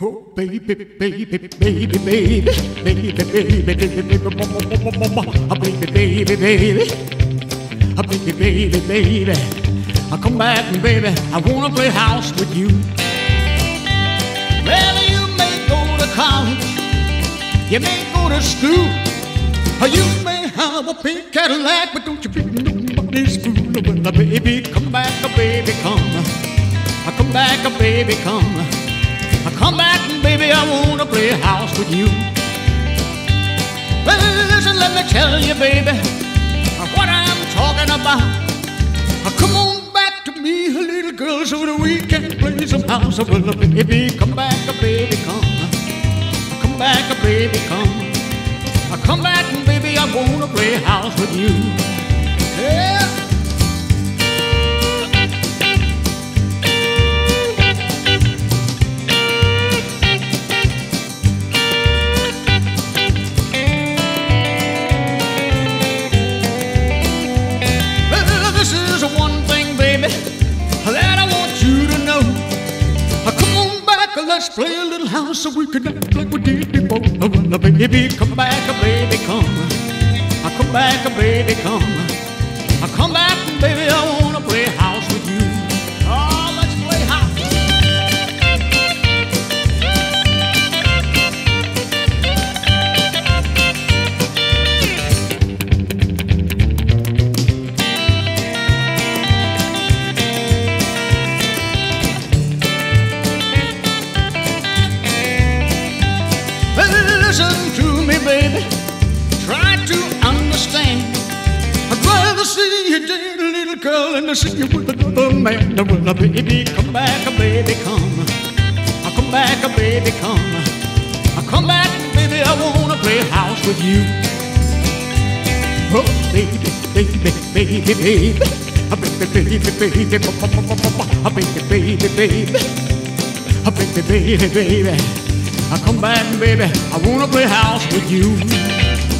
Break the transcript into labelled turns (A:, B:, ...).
A: Oh, baby, baby, baby, baby, baby, baby, baby, baby, baby, baby, baby, baby, baby, baby, baby. I baby baby. I come back and baby, I wanna play house with you. Well, you may go to college, you may go to school, or you may have a pink Cadillac, but don't you be nobody's fool. Well, baby, come back, baby, come. Come back, baby, come. Come back, baby, I wanna play house with you. Well, listen, let me tell you, baby, what I'm talking about. Come on back to me, little girl, so that we can play some house. Well, baby, come back, baby, come. Come back, baby, come. Come back, baby, I wanna play house with you. Play a little house so we can act like we did before. Well, baby, come back, baby, come. I come back, baby, come. I come back, baby, I wanna listen to me, baby. Try to understand. I'd rather see you date a little girl than to see you with another man. Now, well, baby, come back, baby, come. I'll come back, baby, come. I'll come back, baby, I wanna play house with you. Oh, baby, baby, baby, baby. Ah, Baby, baby, baby, baby, Ah, baby, baby, baby. Ah, baby, baby, baby. I come back, baby. I wanna play house with you.